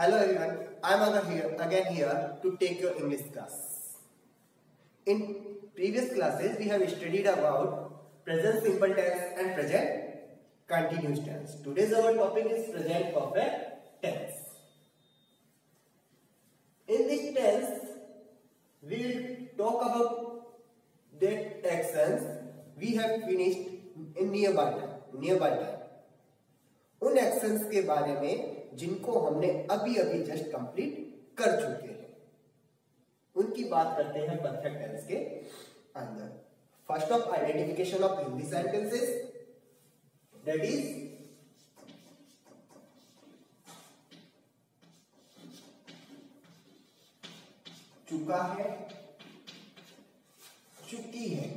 Hello everyone, I am Agar here again here to take your English class. In previous classes we have studied about present simple tense and present continuous tense. Today's our topic is present perfect tense. In this tense we will talk about that actions we have finished in nearby time. Nearby time. उन actions के बारे में जिनको हमने अभी अभी just complete कर चुके हैं। उनकी बात करते हैं परफेक्ट टेंस के अंदर। First of identification of Hindi sentences that is चुका है, चुकी है।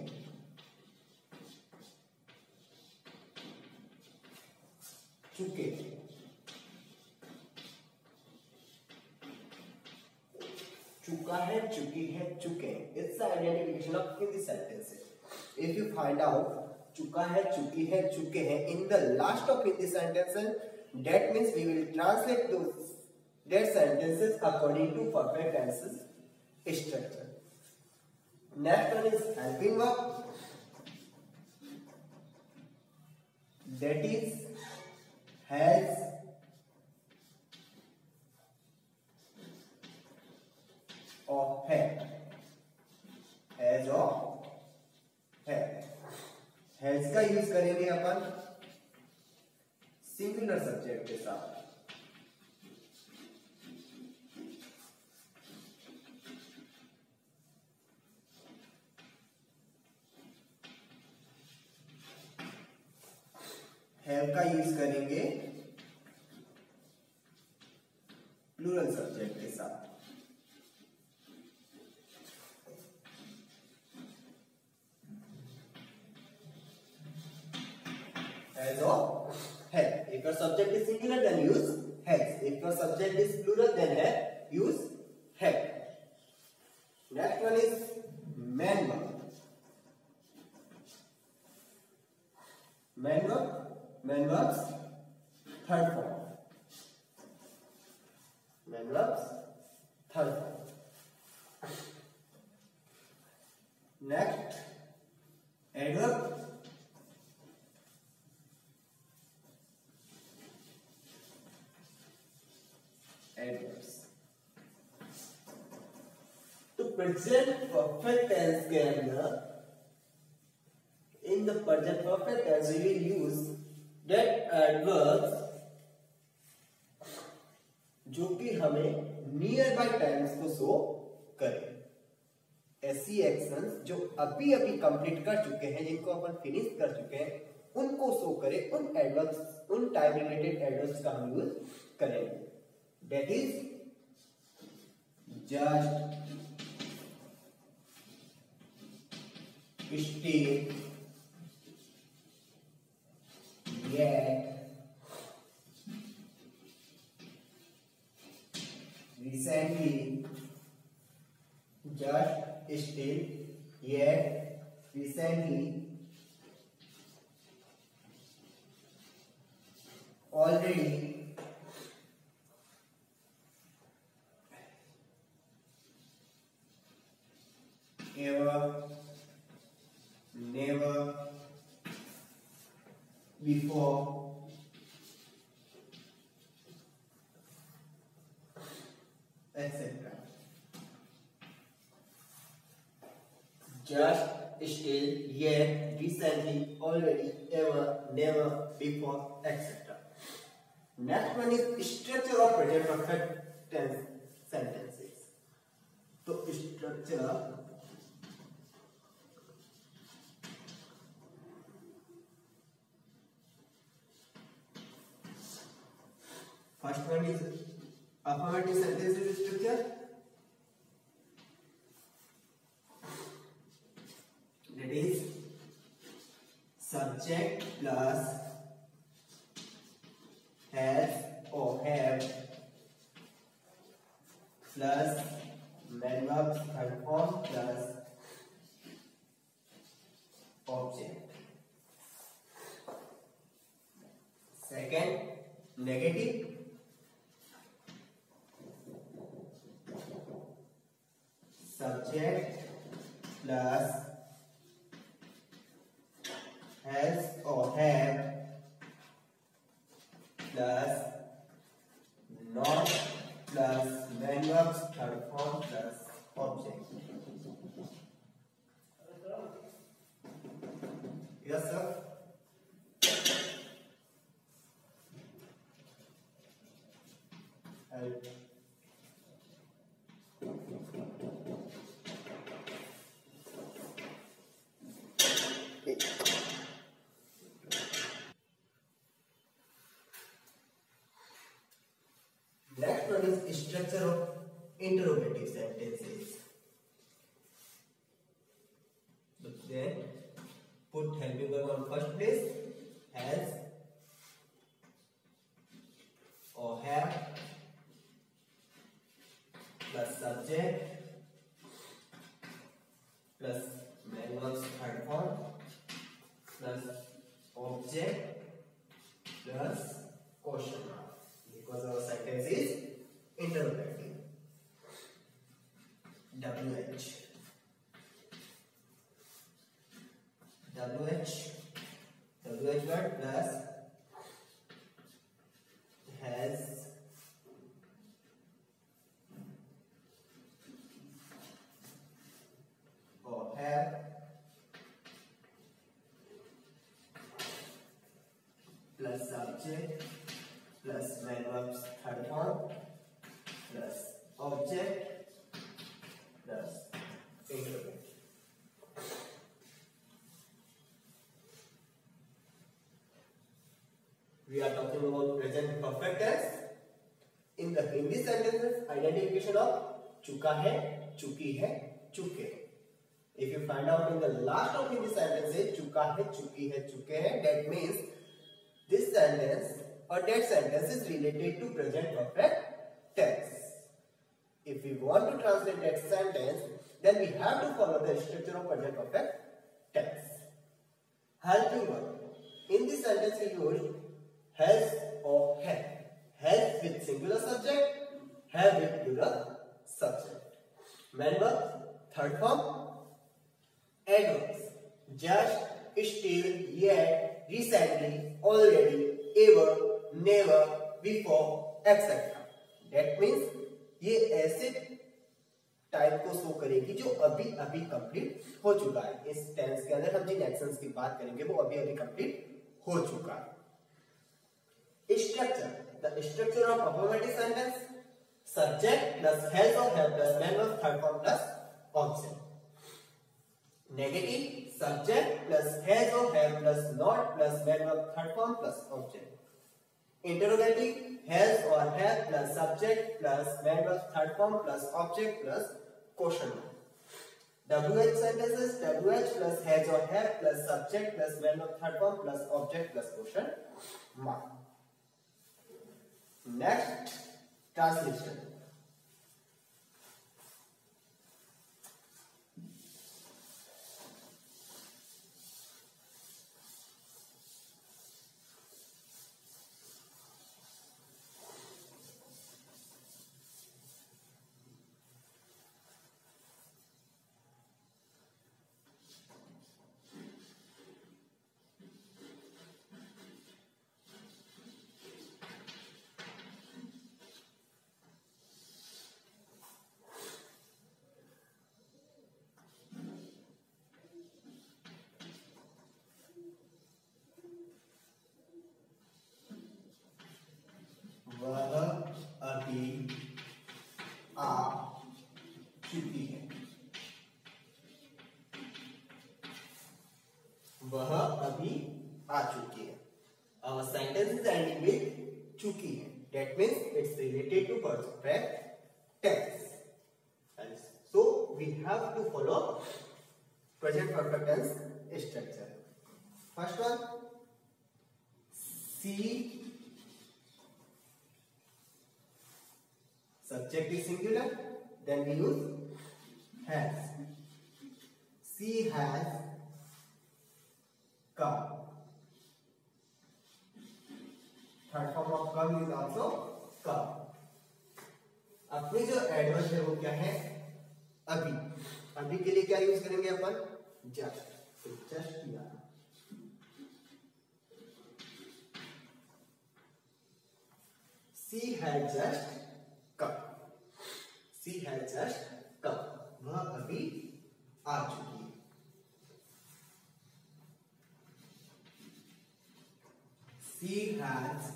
चुके। चुका है, चुकी है, चुके it's identification of Hindi sentences if you find out चुका है, चुकी है, चुके हैं in the last of Hindi sentences that means we will translate those that sentences according to perfect tenses structure next one is helping verb that is, has had has or had has का use करेंगे अपन singular subject के साथ. Have का use करेंगे plural subject के साथ. Subject is singular, then use has. If your subject is plural, then use have. Next one is man verb. Man verb, man verbs, third form. Man verbs, third form. Next, adverb, adverbs. तो present perfect tense के अंदर, in the present perfect tense, we will use that adverbs जो कि हमें near by times को show करे। ऐसी actions जो अभी अभी कंप्लीट कर चुके हैं, जिनको अपन फिनिश कर चुके हैं, उनको शो करे, उन एडवर्ब्स उन टाइम रिलेटेड एडवर्ब्स का हम यूज़ करेंगे। That is just stay yet recently just still yet recently already ever never before etc. Just, still, yet, recently, already, ever, never, before, etc. Next one is structure of present perfect tense sentences. So structure One is affirmative sentences structure. That is subject plus has or have plus main verbs third form plus object. Second, negative subject plus has or have plus not plus when verbs structure WH word plus has or have plus subject plus main verbs third form plus object plus interrogative. We are talking about present perfect tense. In the Hindi sentences, identification चुका है, चुकी है, चुके. If you find out in the last of Hindi sentences, चुका है, चुकी है, चुके हैं, that means this sentence or that sentence is related to present perfect tense. If we want to translate that sentence, then we have to follow the structure of present perfect tense. Helping verb. In this sentence we use has or have. Has with singular subject, have with plural subject. Main verb, third form, adverbs. Just, still, yet, recently, already, ever, never, before, etc. That means ये ऐसे type को show करेगी जो अभी अभी complete हो चुका है इस टेंस के अंदर हम जिन एक्शंस की बात करेंगे वो अभी अभी कंप्लीट हो चुका है structure the structure of affirmative sentence subject plus has और have plus main of third form plus object negative subject plus has और have plus not plus main of third form plus object interrogative has or have plus subject plus main verb third form plus object plus question mark WH sentences WH plus has or have plus subject plus main verb third form plus object plus question mark. Next translation. वह अभी आ चुकी है वह अभी आ चुकी है our sentence is ending with चुकी है that means it's related to perfect tense and so we have to follow present perfect tense structure first one see subject is singular then we use has she has come third form of come is also come अपनी जो adverb है वो क्या है अभी। अभी के लिए क्या यूज़ करेंगे अपन? जस्ट जस्ट किया। सी है जस्ट कप सी है जस्ट कप वह अभी आ चुकी है। She has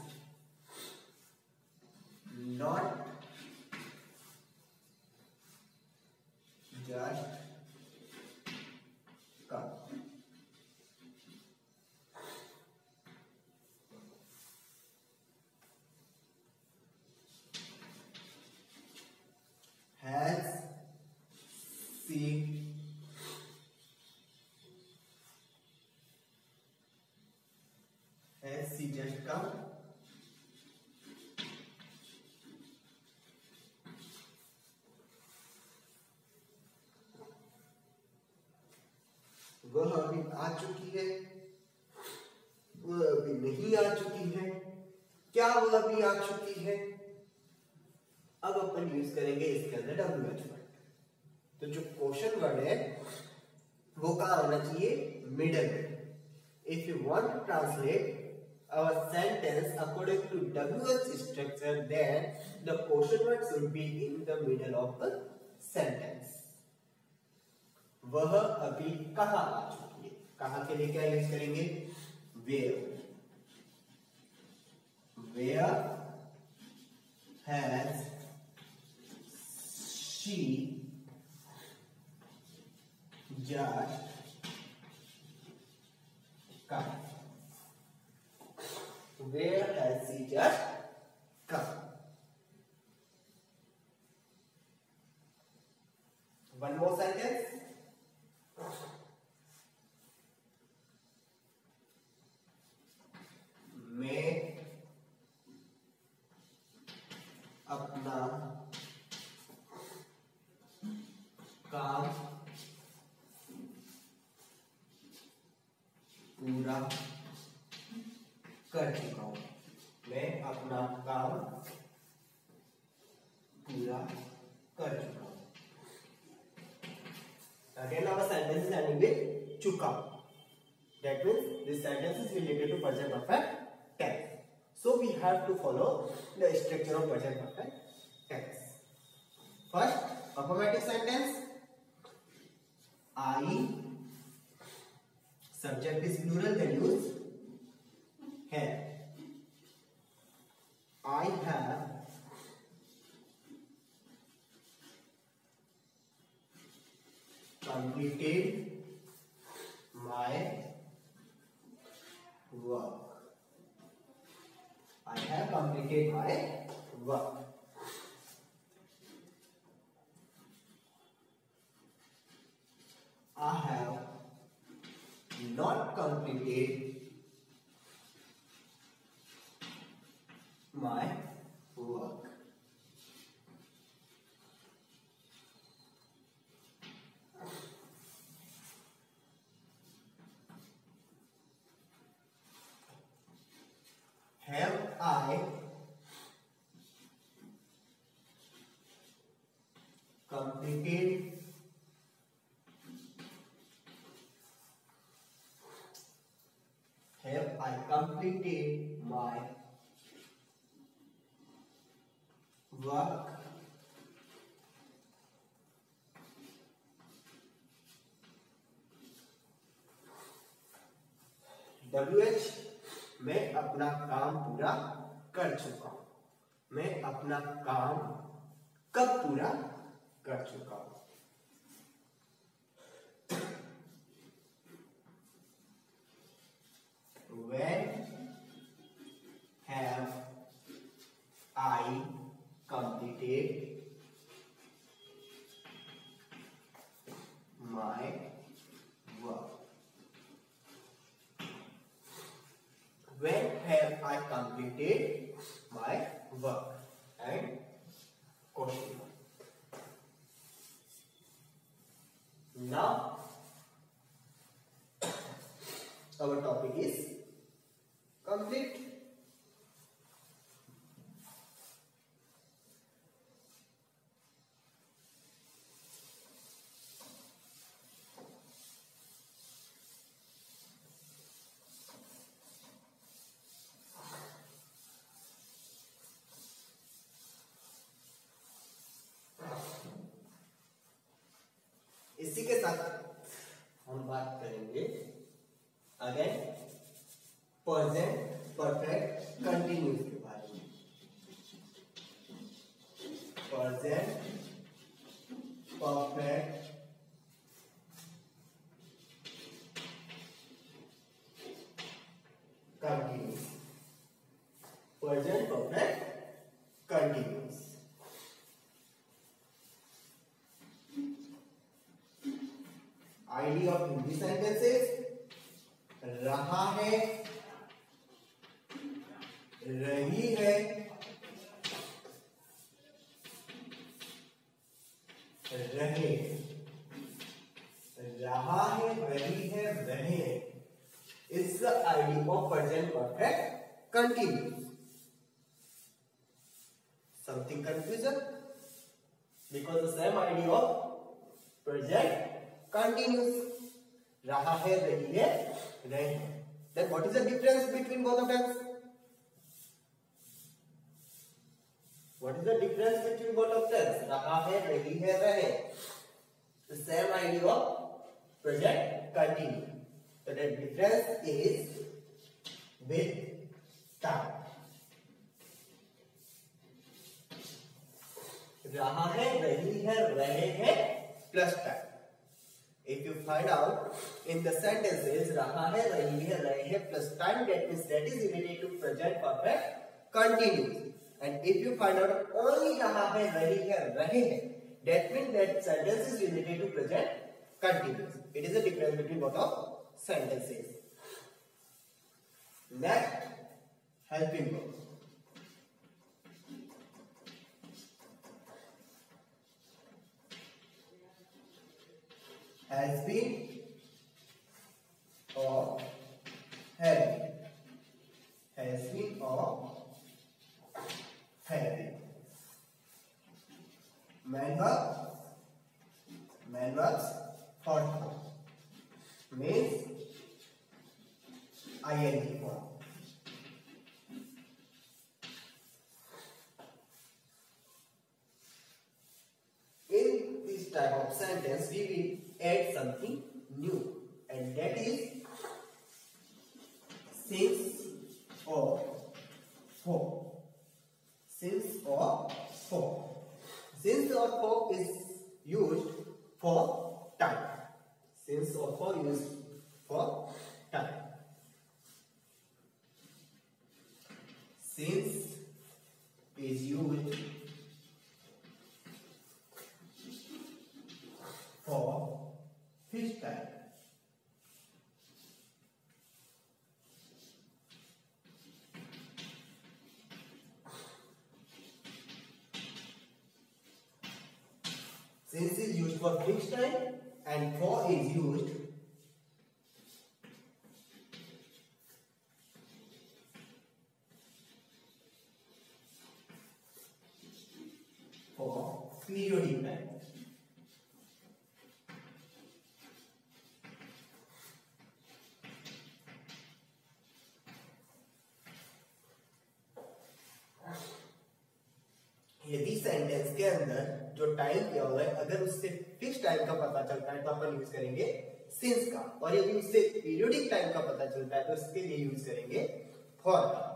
not just come. Has seen has she just come? वह अभी आ चुकी है। वह अभी नहीं आ चुकी है। क्या वह अभी आ चुकी है? अब अपन यूज़ करेंगे इसके अंदर डब्ल्यू एच वर्ड तो जो क्वेश्चन वर्ड है, वो कहा होना चाहिए? मिडल में। If you want to translate our sentence according to WH structure, then the question word should be in the middle of the sentence. वह अभी कहा आ चुकी है? कहा के लिए क्या यूज़ करेंगे? Where where has she just come where has she just come one more sentence मैं अपना काम पूरा कर चुका हूँ मैं अपना काम पूरा कर चुका हूँ Again, our sentence is ending with chuka. That means this sentence is related to present perfect tense. So we have to follow the structure of present perfect tense. First, affirmative sentence. I subject is plural, then use have. I have completed my work. I have completed my work. I have not completed my work. Have I completed have I completed my work. WH मैं अपना काम पूरा कर चुका हूँ। मैं अपना काम कब पूरा कर चुका हूँ when have I completed my work when have I completed my work and question mark. Now our topic is complete. Present perfect continuous के बारे में present perfect continuous present perfect continuous idea of hindi sentences रहा है रही है रहे रहा है रही है रहे is the idea of present perfect continuous something confusion because the same idea of present continuous रहा है रही है रहे then what is the difference between both of tense what is the difference between both of tense रहा है रही है, रहे. Same idea of present with time. रहा है रही है रहे हैं plus time if you find out in the sentences raha hai rahi hai rahe hai plus time that means that is related to present perfect continuous and if you find out only raha hai rahi hai rahe hai that means that sentence is related to present continuous it is a difference between both of sentences. Next, helping verb. Has been or been. Has been or been. Man verbs, man verbs, thought means ing form. In this type of sentence, we will add something new, and that is since or for. Since or for. Since or for is used for time. Since or for used for fixed time and for is used for periodic time. यदि sentence के अंदर जो time किया हुआ है अगर उससे fix time का पता चलता है तो अपन यूज़ करेंगे सिंस का। और यदि उससे पीरियोडिक टाइम का पता चलता है तो उसके लिए यूज़ करेंगे फॉर का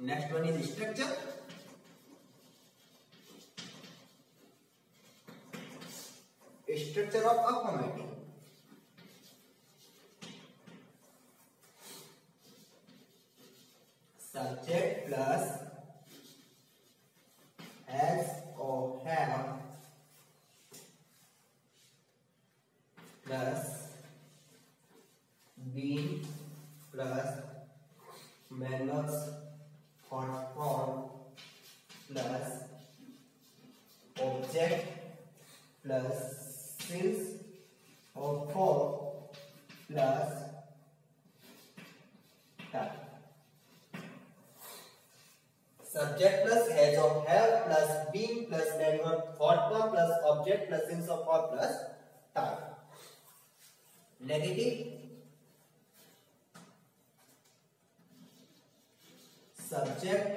next one is structure structure of subject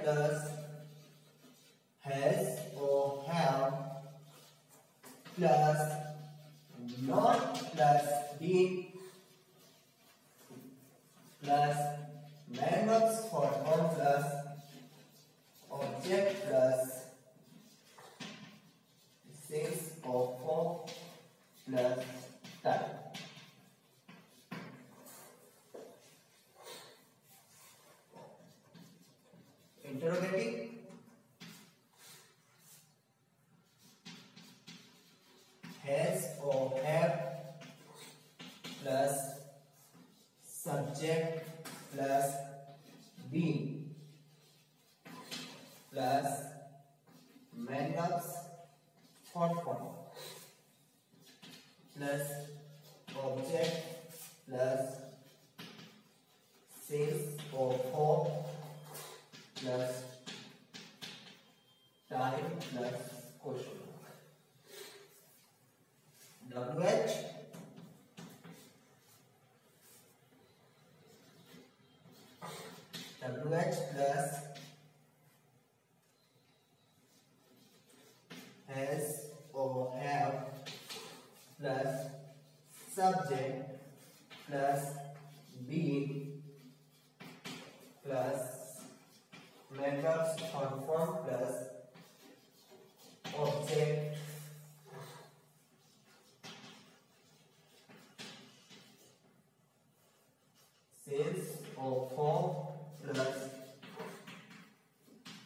plus has or have plus not plus been plus man of WH WH plus has or have plus subject plus been plus methods confirm plus object sales or form plus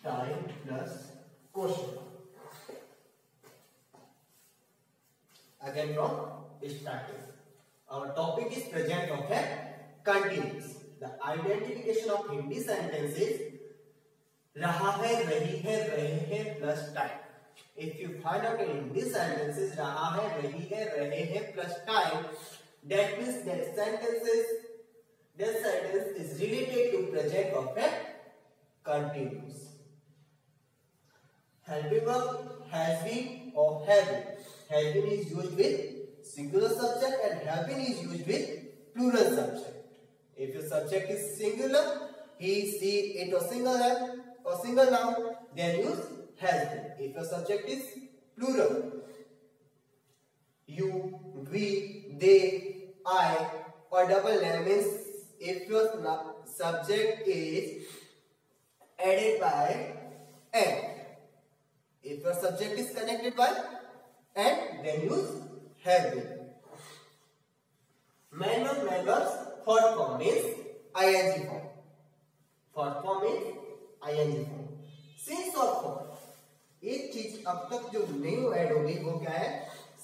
time plus question. Again from starting. Our topic is present perfect continuous. The identification of Hindi sentences रहा है रही है रहे हैं plus time. If you find out in Hindi sentences रहा है रही है रहे हैं plus time, that means that sentences This sentence is related to present perfect continuous. Helping verb has been or have been. Has been is used with singular subject and have been is used with plural subject. If your subject is singular, he, she, it or single have or single noun, then use has been. If your subject is plural, you, we, they, I, or double name means if your subject is added by and if your subject is connected by and have been. Man of verbs third form is ing form. Fourth form is ing form. Since of form. एक चीज़ अब तक जो new add हो गई वो क्या है?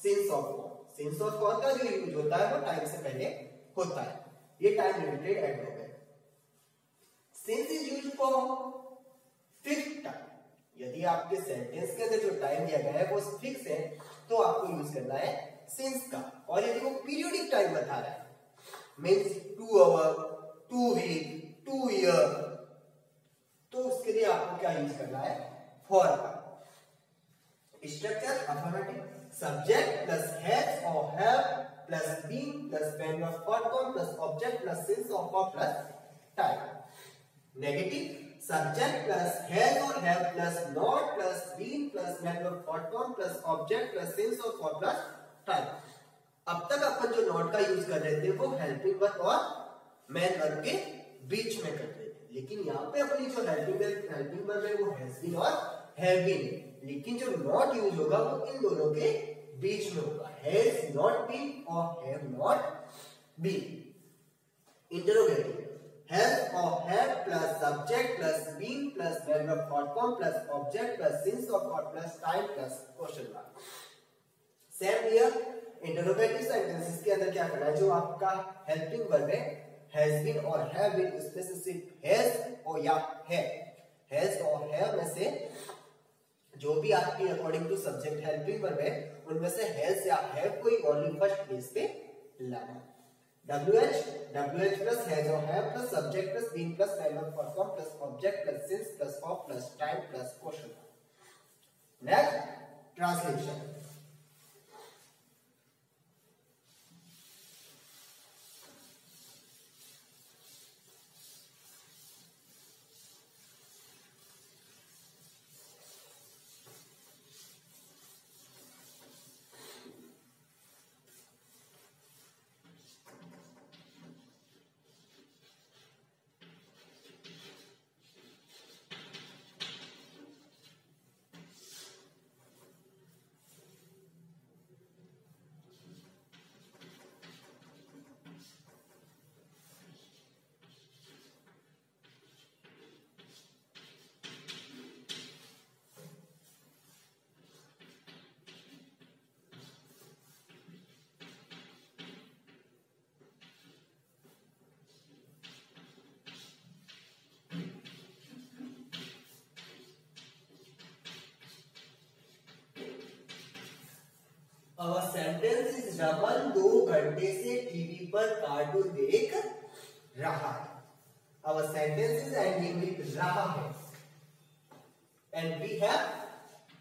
Since of form since of form का जो यूज़ होता है, वो टाइम से पहले होता है। ये टाइम लिमिटेड एड हो गए since is use for fix time यदि आपके सेंटेंस के अंदर जो टाइम दिया गया है, वो फिक्स है तो आपको यूज़ करना है सिंस का। और यदि वो पीरियोडिक टाइम बता रहा है means two hour two week two year तो उसके लिए आपको क्या यूज़ करना है? फॉर का। Structure affirmative subject plus has और have plus been plus when of outcome plus object plus since of or plus type. Subject plus has or have plus not plus been plus when of outcome plus object plus since or plus type. अब तक अपन जो not का use कर रहे थे वो helping verb और मैन वर्ब के बीच में कर रहे थे लेकिन यहाँ पे अपनी जो हेल्पिंग हेल्पिंग वर्ब है वो हैज़ बीन और हैव बीन लेकिन जो नॉट यूज़ होगा वो इन दोनों के बीच में होगा has not been or have not been. Has or have plus subject plus been plus verb of outcome plus object plus since of or plus time plus question mark. Same here. Interrogative sentences के अंदर क्या करना है जो आपका helping verb है has been और have been उसमें से सिर्फ़ हैज़ और या है हैज़ और में से जो भी आपकी according to subject helping verb है उनमें से हैज़ या हैव कोई ओनली फ़र्स्ट प्लेस पे लाना WH WH plus has or have plus subject plus been plus of perform plus object plus since plus of plus time plus question. Next translation. Our sentence is Raman दो घंटे से TV पर cartoon देख रहा है। Our sentence is ending with रहा है। And we have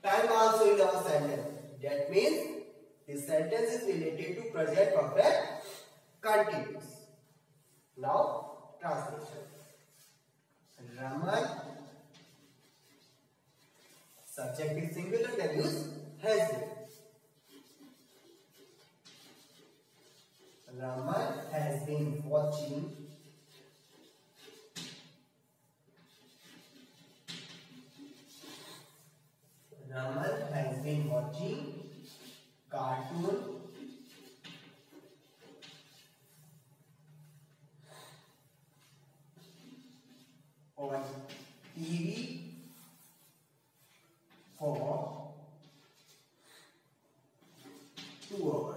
time also in our sentence that means this sentence is related to present perfect continuous now translation Raman subject is singular then use has been Raman has been watching Raman has been watching cartoon on TV for two hours.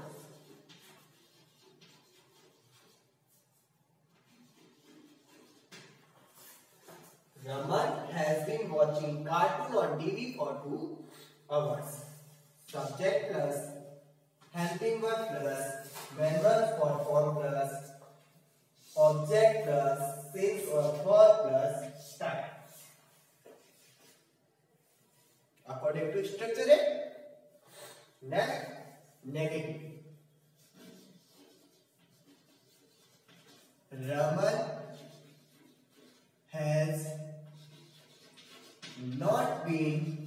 Raman has been watching cartoon on TV for two hours. Not been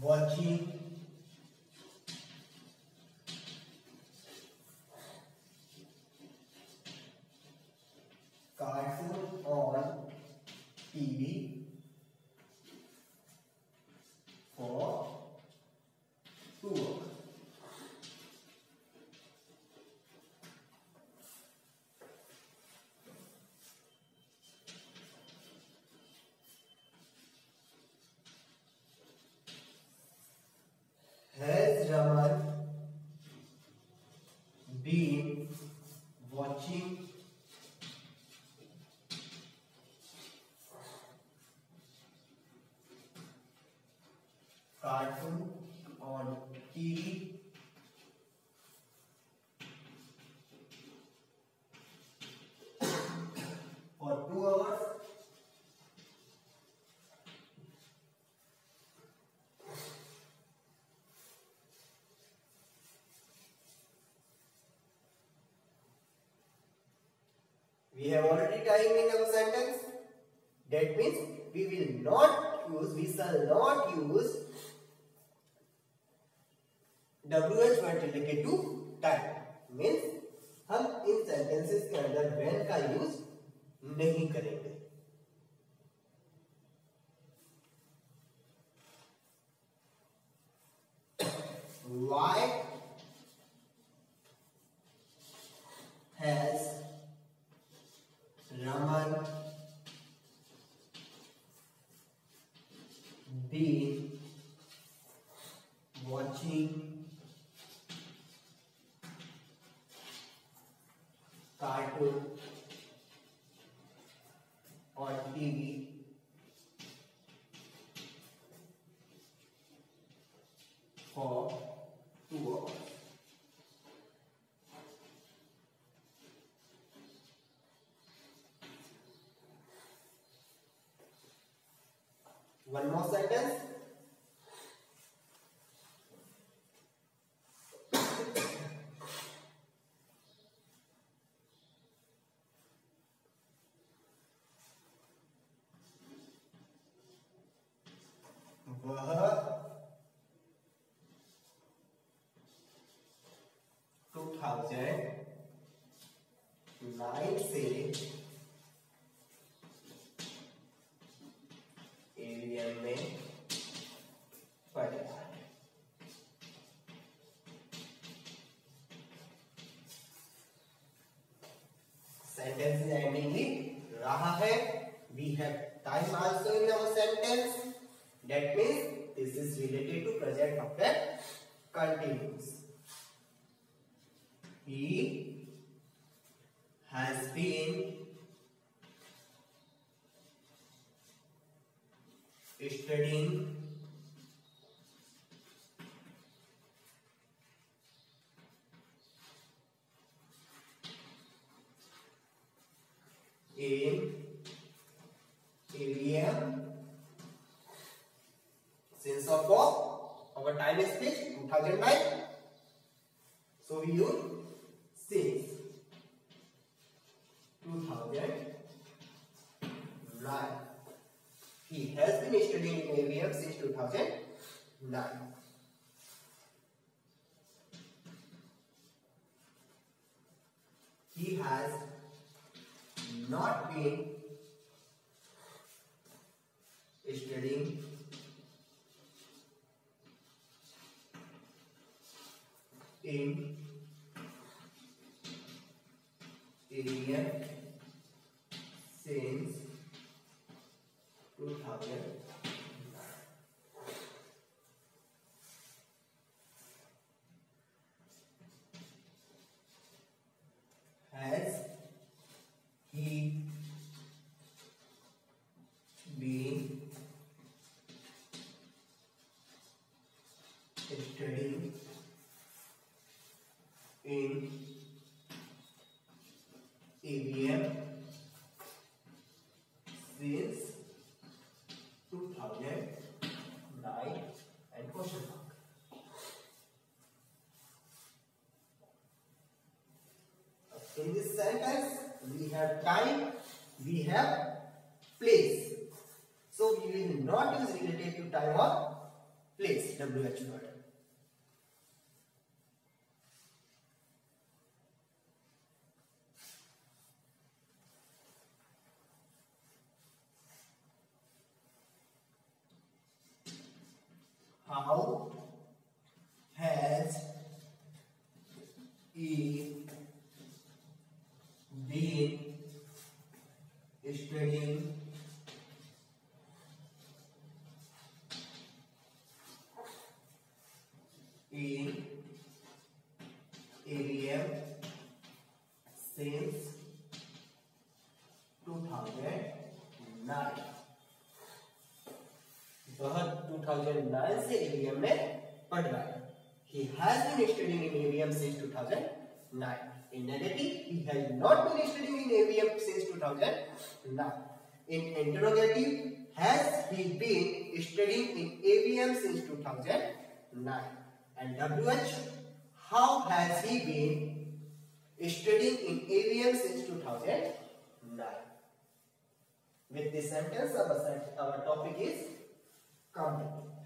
watching We have already time in our sentence. That means we will not use, we shall not use WH word related to time. Means हम इन sentences के अंदर when का use नहीं करेंगे Why has Raman be watching cartoon और TV for One more sentence. वह two thousand studying 2009 से AVM में पढ़ he has been studying in AVM since 2009 in negative he has not been studying in AVM since 2009 in interrogative has he been studying in AVM since 2009 and WH how has he been studying in AVM since 2009 with this sentence our topic is complete